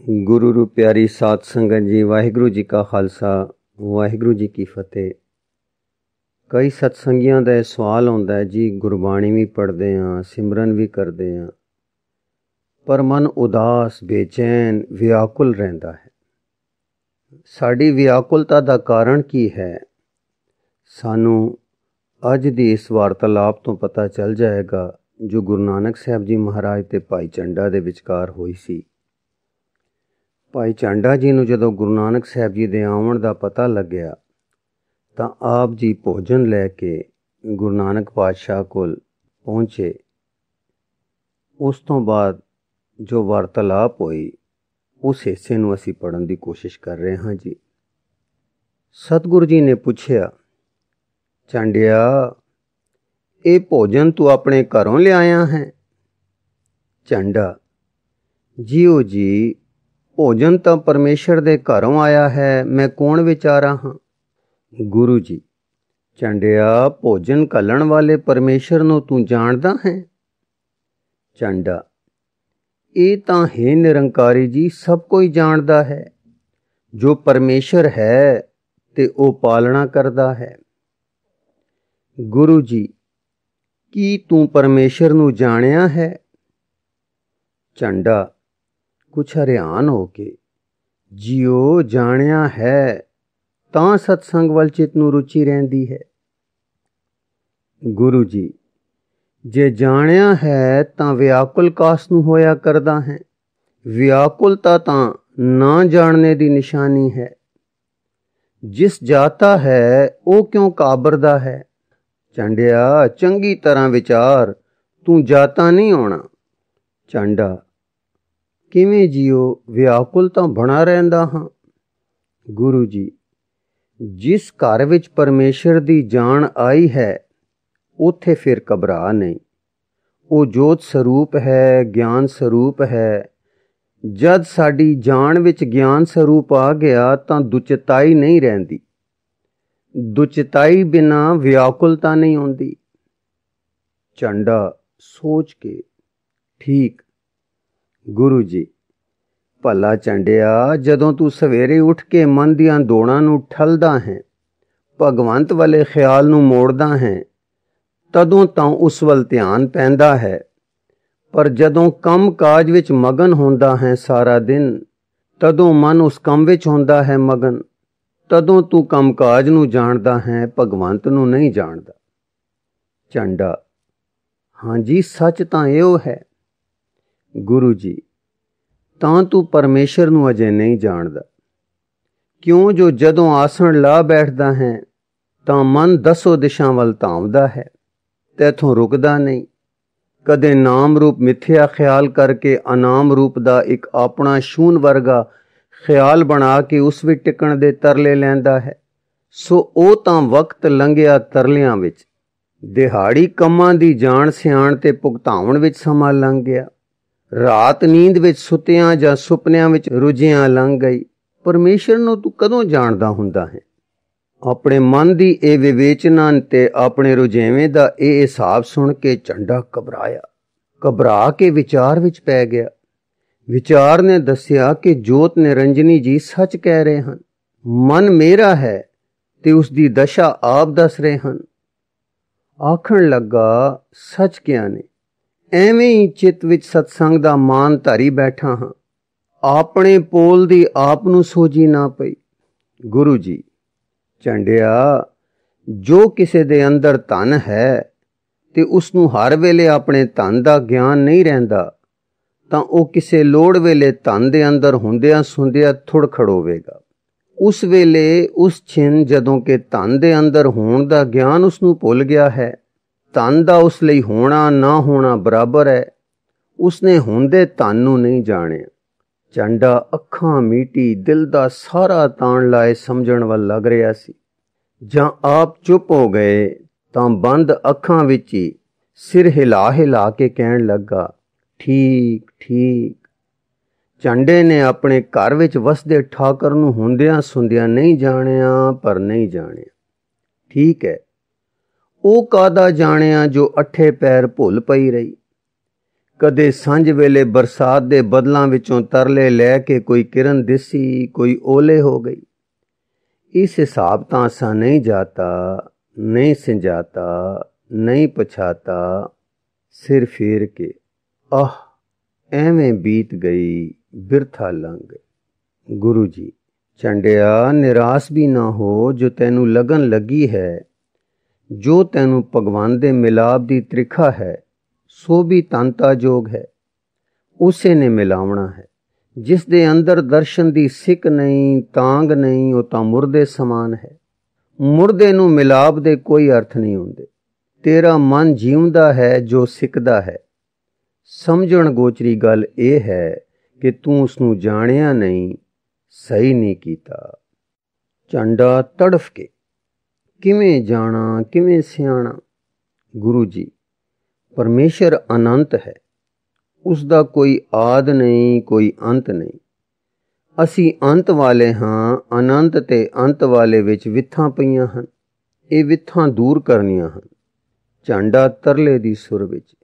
ਗੁਰੂ ਰੂ ਪਿਆਰੀ ਸਾਧ ਸੰਗਤ ਜੀ, ਵਾਹਿਗੁਰੂ ਜੀ ਕਾ ਖਾਲਸਾ, ਵਾਹਿਗੁਰੂ ਜੀ ਕੀ ਫਤਿਹ। ਕਈ ਸਤਸੰਗੀਆਂ ਦਾ ਇਹ ਸਵਾਲ ਆਉਂਦਾ ਹੈ, ਜੀ ਗੁਰਬਾਣੀ ਵੀ ਪੜ੍ਹਦੇ ਆਂ ਸਿਮਰਨ ਵੀ ਕਰਦੇ ਆਂ ਪਰ ਮਨ ਉਦਾਸ, ਬੇਚੈਨ, ਵਿਆਕੁਲ ਰਹਿੰਦਾ ਹੈ। ਸਾਡੀ ਵਿਆਕੁਲਤਾ ਦਾ ਕਾਰਨ ਕੀ ਹੈ? ਸਾਨੂੰ ਅੱਜ ਦੀ ਇਸ ਵਾਰਤਾਲਾਪ ਤੋਂ ਪਤਾ ਚੱਲ ਜਾਏਗਾ, ਜੋ ਗੁਰੂ ਨਾਨਕ ਸਾਹਿਬ ਜੀ ਮਹਾਰਾਜ ਤੇ ਭਾਈ ਚੰਡਾ ਦੇ ਵਿਚਕਾਰ ਹੋਈ ਸੀ। ਭਾਈ ਚਾਂਡਾ ਜੀ ਨੂੰ ਜਦੋਂ ਗੁਰੂ ਨਾਨਕ ਸਾਹਿਬ ਜੀ ਦੇ ਆਉਣ ਦਾ ਪਤਾ ਲੱਗਿਆ, ਤਾਂ ਆਪ ਜੀ ਭੋਜਨ ਲੈ ਕੇ ਗੁਰੂ ਨਾਨਕ ਪਾਤਸ਼ਾਹ ਕੋਲ ਪਹੁੰਚੇ। ਉਸ ਤੋਂ ਬਾਅਦ ਜੋ ਵਾਰਤਾਲਾਪ ਹੋਈ, ਉਸ ਹਿੱਸੇ ਨੂੰ ਅਸੀਂ ਪੜਨ ਦੀ ਕੋਸ਼ਿਸ਼ ਕਰ ਰਹੇ ਹਾਂ ਜੀ। ਸਤਿਗੁਰੂ ਜੀ ਨੇ ਪੁੱਛਿਆ, ਚੰਡਿਆ, ਇਹ ਭੋਜਨ ਤੂੰ ਆਪਣੇ ਘਰੋਂ ਲਿਆਇਆ ਹੈ? ਚੰਡਾ, ਜੀਓ ਜੀ ਭੋਜਨ ਤਾਂ ਪਰਮੇਸ਼ਰ ਦੇ ਘਰੋਂ ਆਇਆ ਹੈ, ਮੈਂ ਕੌਣ ਵਿਚਾਰਾ ਹਾਂ? ਗੁਰੂ ਜੀ, ਚੰਡਿਆ, ਭੋਜਨ ਕਲਣ ਵਾਲੇ ਪਰਮੇਸ਼ਰ ਨੂੰ ਤੂੰ ਜਾਣਦਾ ਹੈ? ਚੰਡਾ, ਇਹ ਤਾਂ ਹੈ ਨਿਰੰਕਾਰੀ ਜੀ, ਸਭ ਕੋਈ ਜਾਣਦਾ ਹੈ। ਜੋ ਪਰਮੇਸ਼ਰ ਹੈ ਤੇ ਉਹ ਪਾਲਣਾ ਕਰਦਾ ਹੈ। ਗੁਰੂ ਜੀ, ਕੀ ਤੂੰ ਪਰਮੇਸ਼ਰ ਨੂੰ ਜਾਣਿਆ ਹੈ? ਝੰਡਾ ਕੁਛ ਹਰਿਆਨ ਹੋ ਕੇ। ਜਿਉ ਜਾਣਿਆ ਹੈ, ਤਾਂ ਸਤਸੰਗ ਵੱਲ ਚਿਤ ਨੂੰ ਰੁਚੀ ਰਹਿੰਦੀ ਹੈ। ਗੁਰੂ ਜੀ, ਜੇ ਜਾਣਿਆ ਹੈ, ਤਾਂ ਵਿਆਕੁਲ ਕਾਸ ਨੂੰ ਹੋਇਆ ਕਰਦਾ ਹੈ। ਵਿਆਕੁਲਤਾ ਤਾਂ ਨਾ ਜਾਣਨੇ ਦੀ ਨਿਸ਼ਾਨੀ ਹੈ। ਜਿਸ ਜਾਤਾ ਹੈ, ਉਹ ਕਿਉਂ ਕਾਬਰਦਾ ਹੈ? ਚੰਡਿਆ, ਚੰਗੀ ਤਰ੍ਹਾਂ ਵਿਚਾਰ, ਤੂੰ ਜਾਤਾ ਨਹੀਂ ਹੋਣਾ ਚੰਡਾ ਕਿਵੇਂ ਜੀਓ ਵਿਆਕੁਲ ਤਾਂ ਬਣਾ ਰਹਿੰਦਾ ਹਾਂ। ਗੁਰੂ ਜੀ, ਜਿਸ ਘਰ ਵਿੱਚ ਪਰਮੇਸ਼ਰ ਦੀ ਜਾਣ ਆਈ ਹੈ, ਉਥੇ ਫਿਰ ਘਬਰਾ ਨਹੀਂ। ਉਹ ਜੋਤ ਸਰੂਪ ਹੈ, ਗਿਆਨ ਸਰੂਪ ਹੈ। ਜਦ ਸਾਡੀ ਜਾਣ ਵਿੱਚ ਗਿਆਨ ਸਰੂਪ ਆ ਗਿਆ, ਤਾਂ ਦੁਚਿਤਾਈ ਨਹੀਂ ਰਹਿੰਦੀ। ਦੁਚਿਤਾਈ ਬਿਨਾ ਵਿਆਕੁਲਤਾ ਨਹੀਂ ਹੁੰਦੀ ਝੰਡਾ ਸੋਚ ਕੇ, ਠੀਕ ਗੁਰੂ ਜੀ, ਭਲਾ ਚੰਡਿਆ, ਜਦੋਂ ਤੂੰ ਸਵੇਰੇ ਉੱਠ ਕੇ ਮਨ ਦੀਆਂ ਦੋੜਾਂ ਨੂੰ ਠਲਦਾ ਹੈ, ਭਗਵੰਤ ਵਾਲੇ ਖਿਆਲ ਨੂੰ ਮੋੜਦਾ ਹੈ, ਤਦੋਂ ਤਾਂ ਉਸ ਵੱਲ ਧਿਆਨ ਪੈਂਦਾ ਹੈ। ਪਰ ਜਦੋਂ ਕੰਮ ਕਾਜ ਵਿੱਚ ਮਗਨ ਹੁੰਦਾ ਹੈ ਸਾਰਾ ਦਿਨ, ਤਦੋਂ ਮਨ ਉਸ ਕੰਮ ਵਿੱਚ ਹੁੰਦਾ ਹੈ ਮਗਨ, ਤਦੋਂ ਤੂੰ ਕੰਮ ਕਾਜ ਨੂੰ ਜਾਣਦਾ ਹੈ, ਭਗਵੰਤ ਨੂੰ ਨਹੀਂ ਜਾਣਦਾ। ਚੰਡਾ ਹਾਂਜੀ, ਸੱਚ ਤਾਂ ਇਹੋ ਹੈ। ਗੁਰੂ ਜੀ, ਤਾਂ ਤੂੰ ਪਰਮੇਸ਼ਰ ਨੂੰ ਅਜੇ ਨਹੀਂ ਜਾਣਦਾ। ਕਿਉਂ ਜੋ ਜਦੋਂ ਆਸਣ ਲਾ ਬੈਠਦਾ ਹੈ, ਤਾਂ ਮਨ ਦਸੋ ਦਿਸ਼ਾਂ ਵੱਲ ਧਾਵਦਾ ਹੈ ਤੇਥੋਂ ਰੁਕਦਾ ਨਹੀਂ। ਕਦੇ ਨਾਮ ਰੂਪ ਮਿੱਥਿਆ ਖਿਆਲ ਕਰਕੇ ਅਨਾਮ ਰੂਪ ਦਾ ਇੱਕ ਆਪਣਾ ਸ਼ੂਨ ਵਰਗਾ ਖਿਆਲ ਬਣਾ ਕੇ ਉਸ ਵਿੱਚ ਟਿਕਣ ਦੇ ਤਰਲੇ ਲੈਂਦਾ ਹੈ, ਸੋ ਉਹ ਤਾਂ ਵਕਤ ਲੰਘਿਆ ਤਰਲਿਆਂ ਵਿੱਚ। ਦਿਹਾੜੀ ਕੰਮਾਂ ਦੀ ਜਾਣ ਸਿਆਣ ਤੇ ਭੁਗਤਾਉਣ ਵਿੱਚ ਸਮਾਂ ਲੰਘ ਗਿਆ। ਰਾਤ ਨੀਂਦ ਵਿੱਚ ਸੁੱਤਿਆਂ ਜਾਂ ਸੁਪਨਿਆਂ ਵਿੱਚ ਰੁਝਿਆਂ ਲੰਘ ਗਈ। ਪਰਮੇਸ਼ਰ ਨੂੰ ਤੂੰ ਕਦੋਂ ਜਾਣਦਾ ਹੁੰਦਾ ਹੈ? ਆਪਣੇ ਮਨ ਦੀ ਇਹ ਵਿਵੇਚਨਾ ਤੇ ਆਪਣੇ ਰੁਝੇਵੇਂ ਦਾ ਇਹ ਹਿਸਾਬ ਸੁਣ ਕੇ ਝੰਡਾ ਘਬਰਾਇਆ। ਘਬਰਾ ਕੇ ਵਿਚਾਰ ਵਿੱਚ ਪੈ ਗਿਆ। ਵਿਚਾਰ ਨੇ ਦੱਸਿਆ ਕਿ ਜੋਤ ਨਿਰੰਜਨੀ ਜੀ ਸੱਚ ਕਹਿ ਰਹੇ ਹਨ। ਮਨ ਮੇਰਾ ਹੈ ਤੇ ਉਸ ਦੀ ਦਸ਼ਾ ਆਪ ਦੱਸ ਰਹੇ ਹਨ। ਆਖਣ ਲੱਗਾ, ਸੱਚ ਕਿਆ ਨੇ? ਐਵੇਂ ਹੀ ਚਿੱਤ ਵਿੱਚ ਸਤਸੰਗ ਦਾ ਮਾਨ ਧਾਰੀ ਬੈਠਾ ਹਾਂ। ਆਪਣੇ ਪੋਲ ਦੀ ਆਪ ਨੂੰ ਸੋਜੀ ਨਾ ਪਈ। ਗੁਰੂ ਜੀ ਚੰਡਿਆ ਜੋ ਕਿਸੇ ਦੇ ਅੰਦਰ ਧਨ ਹੈ ਤੇ ਉਸ ਨੂੰ ਹਰ ਵੇਲੇ ਆਪਣੇ ਧਨ ਦਾ ਗਿਆਨ ਨਹੀਂ ਰਹਿੰਦਾ, ਤਾਂ ਉਹ ਕਿਸੇ ਲੋੜ ਵੇਲੇ ਧਨ ਦੇ ਅੰਦਰ ਹੁੰਦਿਆਂ ਸੁੰਦਿਆਂ ਥੁੜ ਹੋਵੇਗਾ। ਉਸ ਵੇਲੇ ਉਸ ਛਿੰ ਜਦੋਂ ਕਿ ਧਨ ਦੇ ਅੰਦਰ ਹੋਣ ਦਾ ਗਿਆਨ ਉਸ ਨੂੰ ਭੁੱਲ ਗਿਆ ਹੈ ਧਨ ਦਾ ਉਸ ਲਈ ਹੋਣਾ ਨਾ ਹੋਣਾ ਬਰਾਬਰ ਹੈ। ਉਸਨੇ ਹੁੰਦੇ ਧਨ ਨੂੰ ਨਹੀਂ ਜਾਣਿਆ। ਚੰਡਾ ਅੱਖਾਂ ਮੀਟੀ, ਦਿਲ ਦਾ ਸਾਰਾ ਤਾਣ ਲਾਏ ਸਮਝਣ ਵੱਲ ਲੱਗ ਰਿਹਾ ਸੀ। ਜਾਂ ਆਪ ਚੁੱਪ ਹੋ ਗਏ ਤਾਂ ਬੰਦ ਅੱਖਾਂ ਵਿੱਚ ਹੀ ਸਿਰ ਹਿਲਾ ਹਿਲਾ ਕੇ ਕਹਿਣ ਲੱਗਾ, ਠੀਕ ਠੀਕ। ਚੰਡੇ ਨੇ ਆਪਣੇ ਘਰ ਵਿੱਚ ਵਸਦੇ ਠਾਕਰ ਨੂੰ ਹੁੰਦਿਆਂ ਸੁੰਦਿਆਂ ਨਹੀਂ ਜਾਣਿਆ, ਪਰ ਨਹੀਂ ਜਾਣਿਆ। ਠੀਕ ਹੈ ਉਹ ਕਾਦਾ ਜਾਣਿਆ ਜੋ ਅੱਠੇ ਪੈਰ ਭੁੱਲ ਪਈ ਰਹੀ? ਕਦੇ ਸਾਂਝ ਵੇਲੇ ਬਰਸਾਤ ਦੇ ਬਦਲਾਂ ਵਿੱਚੋਂ ਤਰਲੇ ਲੈ ਕੇ ਕੋਈ ਕਿਰਨ ਦਿਸੀ, ਕੋਈ ਓਲੇ ਹੋ ਗਈ। ਇਸ ਹਿਸਾਬ ਤਾਂ ਅਸਾਂ ਨਹੀਂ ਜਾਤਾ, ਨਹੀਂ ਸਿੰਜਾਤਾ, ਨਹੀਂ ਪਛਾਤਾ, ਸਿਰ ਫੇਰ ਕੇ। ਆਹ, ਐਵੇਂ ਬੀਤ ਗਈ, ਬਿਰਥਾ ਲੰਘ। ਗੁਰੂ ਜੀ, ਚੰਡਿਆ, ਨਿਰਾਸ਼ ਵੀ ਨਾ ਹੋ ਜੋ ਤੈਨੂੰ ਲਗਨ ਲੱਗੀ ਹੈ। ਜੋ ਤੈਨੂੰ ਭਗਵਾਨ ਦੇ ਮਿਲਾਪ ਦੀ ਤ੍ਰਿਖਾ ਹੈ, ਸੋ ਵੀ ਤੰਤਾ ਜੋਗ ਹੈ। ਉਸੇ ਨੇ ਮਿਲਾਵਣਾ ਹੈ। ਜਿਸ ਦੇ ਅੰਦਰ ਦਰਸ਼ਨ ਦੀ ਸਿੱਕ ਨਹੀਂ, ਤਾਂਗ ਨਹੀਂ, ਉਹ ਤਾਂ ਮੁਰਦੇ ਸਮਾਨ ਹੈ। ਮੁਰਦੇ ਨੂੰ ਮਿਲਾਪ ਦੇ ਕੋਈ ਅਰਥ ਨਹੀਂ ਹੁੰਦੇ। ਤੇਰਾ ਮਨ ਜੀਵਦਾ ਹੈ, ਜੋ ਸਿੱਕਦਾ ਹੈ। ਸਮਝਣ ਗੋਚਰੀ ਗੱਲ ਇਹ ਹੈ ਕਿ ਤੂੰ ਉਸ ਨੂੰ ਜਾਣਿਆ ਨਹੀਂ, ਸਹੀ ਨਹੀਂ ਕੀਤਾ। ਝੰਡਾ ਤੜਫ ਕੇ। ਕਿਵੇਂ ਜਾਣਾ, ਕਿਵੇਂ ਸਿਆਣਾ? ਗੁਰੂ ਜੀ, ਪਰਮੇਸ਼ਰ ਅਨੰਤ ਹੈ। ਉਸ ਦਾ ਕੋਈ ਆਦ ਨਹੀਂ, ਕੋਈ ਅੰਤ ਨਹੀਂ। ਅਸੀਂ ਅੰਤ ਵਾਲੇ ਹਾਂ, ਅਨੰਤ ਤੇ ਅੰਤ ਵਾਲੇ ਵਿੱਚ ਵਿਥਾਂ ਪਈਆਂ ਹਨ। ਇਹ ਵਿਥਾਂ ਦੂਰ ਕਰਨੀਆਂ ਹਨ। ਝੰਡਾ ਤਰਲੇ ਦੀ ਸੁਰ ਵਿੱਚ।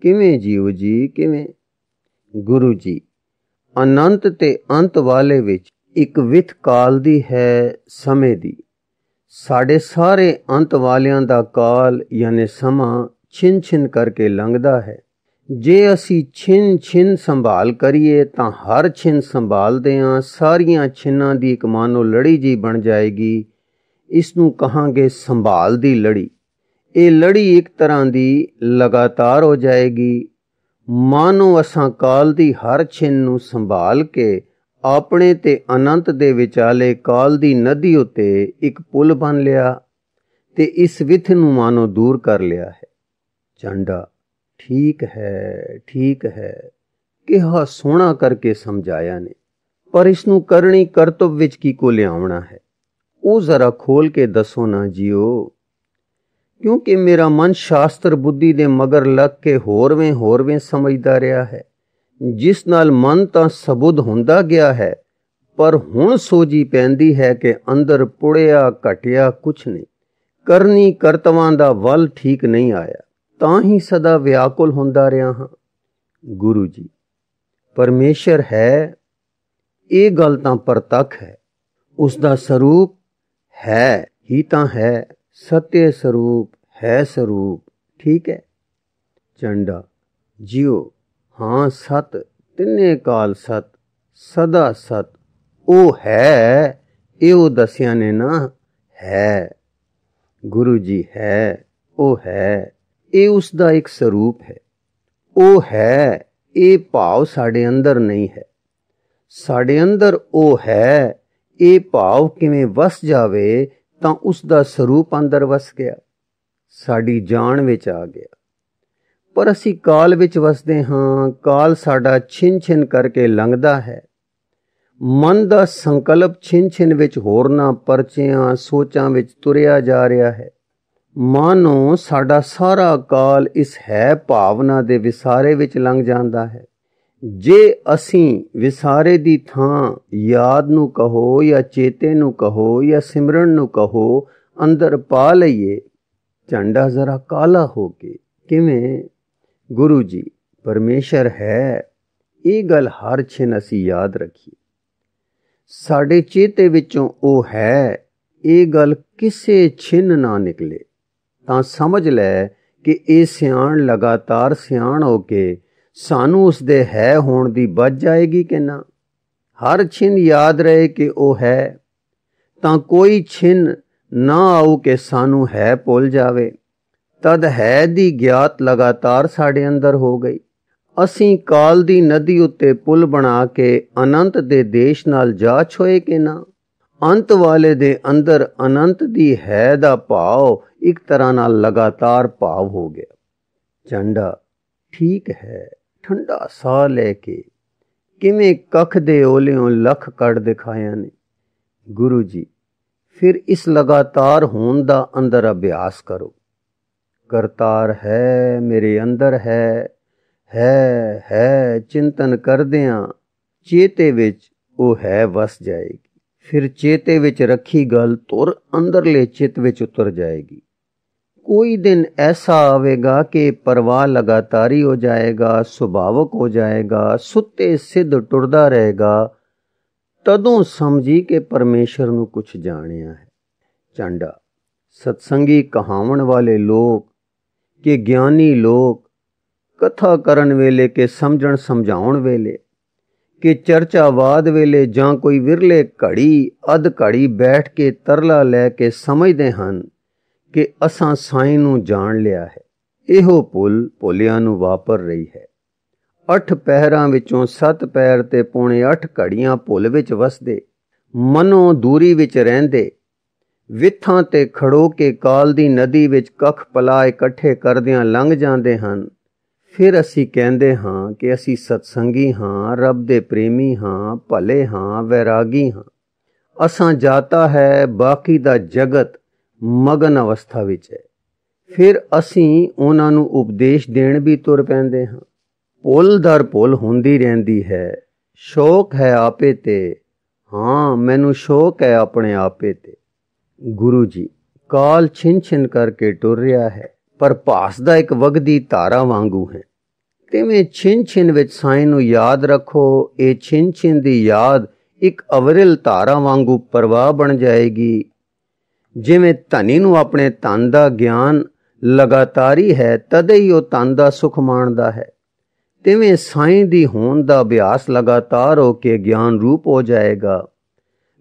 ਕਿਵੇਂ ਜੀਵ ਜੀ, ਕਿਵੇਂ? ਗੁਰੂ ਜੀ, ਅਨੰਤ ਤੇ ਅੰਤ ਵਾਲੇ ਵਿੱਚ ਇੱਕ ਵਿਥ ਕਾਲ ਦੀ ਹੈ, ਸਮੇਂ ਦੀ। ਸਾਡੇ ਸਾਰੇ ਅੰਤ ਵਾਲਿਆਂ ਦਾ ਕਾਲ ਯਾਨੀ ਸਮਾਂ ਛਿਨ ਛਿਨ ਕਰਕੇ ਲੰਘਦਾ ਹੈ। ਜੇ ਅਸੀਂ ਛਿਨ ਛਿਨ ਸੰਭਾਲ ਕਰੀਏ ਤਾਂ ਹਰ ਛਿਨ ਸੰਭਾਲਦੇ ਆਂ ਸਾਰੀਆਂ ਛਿਨਾਂ ਦੀ ਇੱਕ ਮਾਨੋ ਲੜੀ ਜੀ ਬਣ ਜਾਏਗੀ। ਇਸ ਨੂੰ ਕਹਾਂਗੇ ਸੰਭਾਲ ਦੀ ਲੜੀ। ਇਹ ਲੜੀ ਇੱਕ ਤਰ੍ਹਾਂ ਦੀ ਲਗਾਤਾਰ ਹੋ ਜਾਏਗੀ। ਮਾਨੋ ਅਸਾਂ ਕਾਲ ਦੀ ਹਰ ਛਿਨ ਨੂੰ ਸੰਭਾਲ ਕੇ ਆਪਣੇ ਤੇ ਅਨੰਤ ਦੇ ਵਿਚਾਲੇ ਕਾਲ ਦੀ ਨਦੀ ਉਤੇ ਇੱਕ ਪੁਲ ਬਣ ਲਿਆ ਤੇ ਇਸ ਵਿਥ ਨੂੰ ਮਾਨੋ ਦੂਰ ਕਰ ਲਿਆ ਹੈ। ਚੰਡਾ ਠੀਕ ਹੈ ਠੀਕ ਹੈ। ਕਿਹਾ ਸੋਹਣਾ ਕਰਕੇ ਸਮਝਾਇਆ ਨੇ। ਪਰ ਇਸ ਨੂੰ ਕਰਨੀ ਕਰਤਵ ਵਿੱਚ ਕੀ ਕੋ ਲਿਆਉਣਾ ਹੈ? ਉਹ ਜ਼ਰਾ ਖੋਲ ਕੇ ਦੱਸੋ ਨਾ ਜੀਓ। ਕਿਉਂਕਿ ਮੇਰਾ ਮਨ ਸ਼ਾਸਤਰ ਬੁੱਧੀ ਦੇ ਮਗਰ ਲੱਗ ਕੇ ਹੋਰਵੇਂ ਹੋਰਵੇਂ ਸਮਝਦਾ ਰਿਹਾ ਹੈ। ਜਿਸ ਨਾਲ ਮਨ ਤਾਂ ਸਬੁੱਧ ਹੁੰਦਾ ਗਿਆ ਹੈ, ਪਰ ਹੁਣ ਸੋਜੀ ਪੈਂਦੀ ਹੈ ਕਿ ਅੰਦਰ ਪੁੜਿਆ ਘਟਿਆ ਕੁਛ ਨਹੀਂ। ਕਰਨੀ ਕਰਤਵਾਂ ਦਾ ਵੱਲ ਠੀਕ ਨਹੀਂ ਆਇਆ, ਤਾਂ ਹੀ ਸਦਾ ਵਿਆਕੁਲ ਹੁੰਦਾ ਰਿਹਾ ਹਾਂ। ਗੁਰੂ ਜੀ, ਪਰਮੇਸ਼ਰ ਹੈ, ਇਹ ਗੱਲ ਤਾਂ ਪ੍ਰਤੱਖ ਹੈ। ਉਸ ਦਾ ਸਰੂਪ ਹੈ ਹੀ ਤਾਂ ਹੈ, ਸਤਿ ਸਰੂਪ ਹੈ ਸਰੂਪ, ਠੀਕ ਹੈ। ਚੰਡਾ ਜਿਉ ਹਾਂ ਸਤ, ਤਿੰਨੇ ਕਾਲ ਸਤ, ਸਦਾ ਸਤ। ਉਹ ਹੈ, ਇਹ ਉਹ ਦੱਸਿਆ ਨੇ ਨਾ, ਹੈ। ਗੁਰੂ ਜੀ ਹੈ, ਉਹ ਹੈ, ਇਹ ਉਸ ਦਾ ਇੱਕ ਸਰੂਪ ਹੈ। ਉਹ ਹੈ, ਇਹ ਭਾਵ ਸਾਡੇ ਅੰਦਰ ਨਹੀਂ ਹੈ। ਸਾਡੇ ਅੰਦਰ ਉਹ ਹੈ, ਇਹ ਭਾਵ ਕਿਵੇਂ ਵਸ ਜਾਵੇ ਤਾਂ ਉਸ ਦਾ ਸਰੂਪ ਅੰਦਰ ਵਸ ਗਿਆ। ਸਾਡੀ ਜਾਣ ਵਿੱਚ ਆ ਗਿਆ। ਪਰ ਅਸੀਂ ਕਾਲ ਵਿੱਚ ਵਸਦੇ ਹਾਂ, ਕਾਲ ਸਾਡਾ ਛਿਨ ਛਿਨ ਕਰਕੇ ਲੰਘਦਾ ਹੈ। ਮਨ ਦਾ ਸੰਕਲਪ ਛਿਨ ਛਿਨ ਵਿੱਚ ਹੋਰਨਾਂ ਪਰਚਿਆਂ, ਸੋਚਾਂ ਵਿੱਚ ਤੁਰਿਆ ਜਾ ਰਿਹਾ ਹੈ। ਮਾਨੋ, ਸਾਡਾ ਸਾਰਾ ਕਾਲ ਇਸ ਹੈ ਭਾਵਨਾ ਦੇ ਵਿਸਾਰੇ ਵਿੱਚ ਲੰਘ ਜਾਂਦਾ ਹੈ। ਜੇ ਅਸੀਂ ਵਿਸਾਰੇ ਦੀ ਥਾਂ ਯਾਦ ਨੂੰ ਕਹੋ ਜਾਂ ਚੇਤੇ ਨੂੰ ਕਹੋ ਜਾਂ ਸਿਮਰਨ ਨੂੰ ਕਹੋ, ਅੰਦਰ ਪਾ ਲਈਏ, ਝੰਡਾ ਜ਼ਰਾ ਕਾਲਾ ਹੋ ਕੇ ਕਿਵੇਂ? ਗੁਰੂ ਜੀ, ਪਰਮੇਸ਼ਰ ਹੈ। ਇਹ ਗੱਲ ਹਰ ਛਿਨ ਅਸੀਂ ਯਾਦ ਰੱਖੀ ਸਾਡੇ ਚੇਤੇ ਵਿੱਚੋਂ ਉਹ ਹੈ। ਇਹ ਗੱਲ ਕਿਸੇ ਛਿਨ ਨਾ ਨਿਕਲੇ। ਤਾਂ ਸਮਝ ਲੈ ਕਿ ਇਹ ਸਿਆਣ ਲਗਾਤਾਰ ਸਿਆਣ ਹੋ ਕੇ ਸਾਨੂੰ ਉਸ ਦੇ ਹੈ ਹੋਣ ਦੀ ਬਚ ਜਾਏਗੀ ਕਿ ਨਾ। ਹਰ ਛਿਨ ਯਾਦ ਰਹੇ ਕਿ ਉਹ ਹੈ। ਤਾਂ ਕੋਈ ਛਿਨ ਨਾ ਆਉ ਕਿ ਸਾਨੂੰ ਹੈ ਭੁੱਲ ਜਾਵੇ। ਤਦ ਹੈ ਦੀ ਗਿਆਤ ਲਗਾਤਾਰ ਸਾਡੇ ਅੰਦਰ ਹੋ ਗਈ। ਅਸੀਂ ਕਾਲ ਦੀ ਨਦੀ ਉੱਤੇ ਪੁਲ ਬਣਾ ਕੇ ਅਨੰਤ ਦੇ ਦੇਸ਼ ਨਾਲ ਜਾ ਛੋਏ ਕਿ ਨਾ? ਅੰਤ ਵਾਲੇ ਦੇ ਅੰਦਰ ਅਨੰਤ ਦੀ ਹੈ ਦਾ ਭਾਵ ਇੱਕ ਤਰ੍ਹਾਂ ਨਾਲ ਲਗਾਤਾਰ ਭਾਵ ਹੋ ਗਿਆ। ਝੰਡਾ, ਠੀਕ ਹੈ, ਠੰਡਾ ਸਾਹ ਲੈ ਕੇ ਕਿਵੇਂ ਕੱਖ ਦੇ ਓਲਿਓਂ ਲੱਖ ਕੱਢ ਦਿਖਾਇਆ ਨੇ। ਗੁਰੂ ਜੀ, ਫਿਰ ਇਸ ਲਗਾਤਾਰ ਹੋਣ ਦਾ ਅੰਦਰ ਅਭਿਆਸ ਕਰੋ। ਕਰਤਾਰ ਹੈ ਮੇਰੇ ਅੰਦਰ ਹੈ। ਹੈ ਹੈ, ਚਿੰਤਨ ਕਰਦਿਆਂ ਚੇਤੇ ਵਿੱਚ ਉਹ ਹੈ ਵਸ ਜਾਏਗੀ। ਫਿਰ ਚੇਤੇ ਵਿੱਚ ਰੱਖੀ ਗੱਲ ਤੁਰ ਅੰਦਰਲੇ ਚਿੱਤ ਵਿੱਚ ਉਤਰ ਜਾਏਗੀ। ਕੋਈ ਦਿਨ ਐਸਾ ਆਵੇਗਾ ਕਿ ਪਰਵਾਹ ਲਗਾਤਾਰੀ ਹੋ ਜਾਏਗਾ, ਸੁਭਾਵਕ ਹੋ ਜਾਏਗਾ, ਸੁੱਤੇ ਸਿੱਧ ਟੁਰਦਾ ਰਹੇਗਾ। ਤਦੋਂ ਸਮਝੀ ਕਿ ਪਰਮੇਸ਼ਰ ਨੂੰ ਕੁਝ ਜਾਣਿਆ ਹੈ। ਚੰਡਾ ਸਤਸੰਗੀ ਕਹਾਵਣ ਵਾਲੇ ਲੋਕ ਕਿ ਗਿਆਨੀ ਲੋਕ ਕਥਾ ਕਰਨ ਵੇਲੇ ਕਿ ਸਮਝਣ ਸਮਝਾਉਣ ਵੇਲੇ, ਕਿ ਚਰਚਾਵਾਦ ਵੇਲੇ ਜਾਂ ਕੋਈ ਵਿਰਲੇ ਘੜੀ, ਅਧ ਘੜੀ ਬੈਠ ਕੇ ਤਰਲਾ ਲੈ ਕੇ ਸਮਝਦੇ ਹਨ ਕਿ ਅਸਾਂ ਸਾਈਂ ਨੂੰ ਜਾਣ ਲਿਆ ਹੈ। ਇਹੋ ਭੁੱਲ ਭੋਲਿਆਂ ਨੂੰ ਵਾਪਰ ਰਹੀ ਹੈ। ਅੱਠ ਪਹਿਰਾਂ ਵਿੱਚੋਂ ਸੱਤ ਪੈਰ ਤੇ ਪੌਣੇ ਅੱਠ ਘੜੀਆਂ ਭੁੱਲ ਵਿੱਚ ਵਸਦੇ, ਮਨੋਂ ਦੂਰੀ ਵਿੱਚ ਰਹਿੰਦੇ ਵਿੱਥਾਂ ਤੇ ਖੜੋ ਕੇ ਕਾਲ ਦੀ ਨਦੀ ਵਿੱਚ ਕੱਖ ਪਲਾ ਇਕੱਠੇ ਕਰਦਿਆਂ ਲੰਘ ਜਾਂਦੇ ਹਨ। ਫਿਰ ਅਸੀਂ ਕਹਿੰਦੇ ਹਾਂ ਕਿ ਅਸੀਂ ਸਤਸੰਗੀ ਹਾਂ, ਰੱਬ ਦੇ ਪ੍ਰੇਮੀ ਹਾਂ, ਭਲੇ ਹਾਂ, ਵੈਰਾਗੀ ਹਾਂ। ਅਸਾਂ ਜਾਤਾ ਹੈ, ਬਾਕੀ ਦਾ ਜਗਤ ਮਗਨ ਅਵਸਥਾ ਵਿੱਚ ਹੈ। ਫਿਰ ਅਸੀਂ ਉਹਨਾਂ ਨੂੰ ਉਪਦੇਸ਼ ਦੇਣ ਵੀ ਤੁਰ ਪੈਂਦੇ ਹਾਂ। ਪੁੱਲ ਦਰ ਪੁੱਲ ਹੁੰਦੀ ਰਹਿੰਦੀ ਹੈ। ਸ਼ੌਕ ਹੈ ਆਪੇ ਤੇ। ਹਾਂ, ਮੈਨੂੰ ਸ਼ੌਕ ਹੈ ਆਪਣੇ ਆਪੇ ਤੇ। ਗੁਰੂ ਜੀ, ਕਾਲ ਛਿਨ ਛਿਨ ਕਰਕੇ ਟੁਰ ਰਿਹਾ ਹੈ, ਪਰ ਭਾਸ ਦਾ ਇੱਕ ਵਗਦੀ ਧਾਰਾ ਵਾਂਗੂ ਹੈ। ਤਿਵੇਂ ਛਿਨ ਛਿਨ ਵਿੱਚ ਸਾਈਂ ਨੂੰ ਯਾਦ ਰੱਖੋ, ਇਹ ਛਿਨ ਛਿਨ ਦੀ ਯਾਦ ਇੱਕ ਅਵਰਿਲ ਧਾਰਾ ਵਾਂਗੂ ਪ੍ਰਵਾਹ ਬਣ ਜਾਏਗੀ। ਜਿਵੇਂ ਧਨੀ ਨੂੰ ਆਪਣੇ ਤਨ ਦਾ ਗਿਆਨ ਲਗਾਤਾਰੀ ਹੈ, ਤਦੇ ਹੀ ਉਹ ਤਨ ਦਾ ਸੁਖ ਮਾਣਦਾ ਹੈ। ਤਿਵੇਂ ਸਾਈਂ ਦੀ ਹੋਣ ਦਾ ਅਭਿਆਸ ਲਗਾਤਾਰ ਹੋ ਕੇ ਗਿਆਨ ਰੂਪ ਹੋ ਜਾਏਗਾ।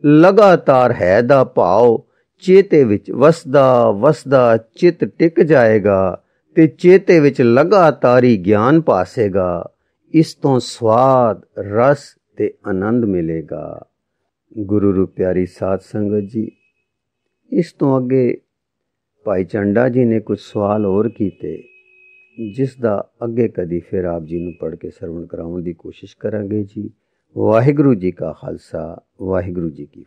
ਲਗਾਤਾਰ ਹੈ ਦਾ ਭਾਵ ਚੇਤੇ ਵਿੱਚ ਵਸਦਾ ਵਸਦਾ, ਚਿਤ ਟਿਕ ਜਾਏਗਾ ਤੇ ਚੇਤੇ ਵਿੱਚ ਲਗਾਤਾਰੀ ਗਿਆਨ ਪਾਸੇਗਾ। ਇਸ ਤੋਂ ਸਵਾਦ, ਰਸ ਤੇ ਆਨੰਦ ਮਿਲੇਗਾ। ਗੁਰੂ ਰੂ ਪਿਆਰੀ ਸਾਧ ਸੰਗਤ ਜੀ, ਇਸ ਤੋਂ ਅੱਗੇ ਭਾਈ ਚੰਡਾ ਜੀ ਨੇ ਕੁਝ ਸਵਾਲ ਹੋਰ ਕੀਤੇ, ਜਿਸ ਦਾ ਅੱਗੇ ਕਦੀ ਫਿਰ ਆਪ ਜੀ ਨੂੰ ਪੜ੍ਹ ਕੇ ਸਰਵਣ ਕਰਾਉਣ ਦੀ ਕੋਸ਼ਿਸ਼ ਕਰਾਂਗੇ ਜੀ। ਵਾਹਿਗੁਰੂ ਜੀ ਕਾ ਖਾਲਸਾ, ਵਾਹਿਗੁਰੂ ਜੀ ਕੀ